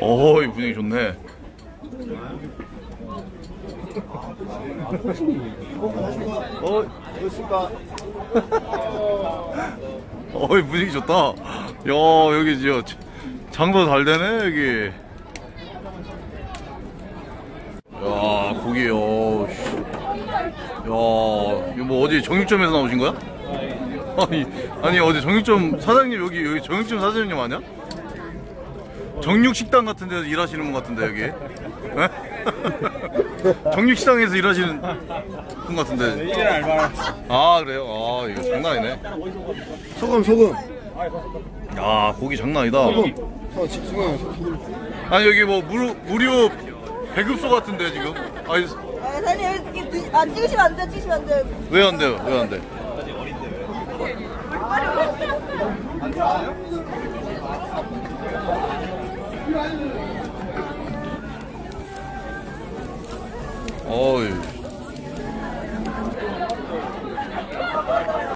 어이 분위기 좋네. 어, 그렇습니까? 어이 분위기 좋다. 야 여기 저 장도 잘 되네 여기. 야 고기 요. 야 이거 뭐 어디 정육점에서 나오신 거야? 아니 아니 어디 정육점 사장님 여기 여기 정육점 사장님 아니야? 정육식당 같은 데서 일하시는 분 같은데 여기. 에? 정육식당에서 일하시는 분 같은데. 이게 알바. 아 그래요? 아 이거 장난 아니네. 소금 소금. 야 고기 장난 아니다. 소금. 어, 지- 소금. 소금. 아니 여기 뭐 무료 무료 배급소 같은데 지금? 아니 아, 사장님 여기 드- 아 찍으시면 안 돼, 찍으시면 안 돼. 왜안 돼요? 왜 안 돼? 어이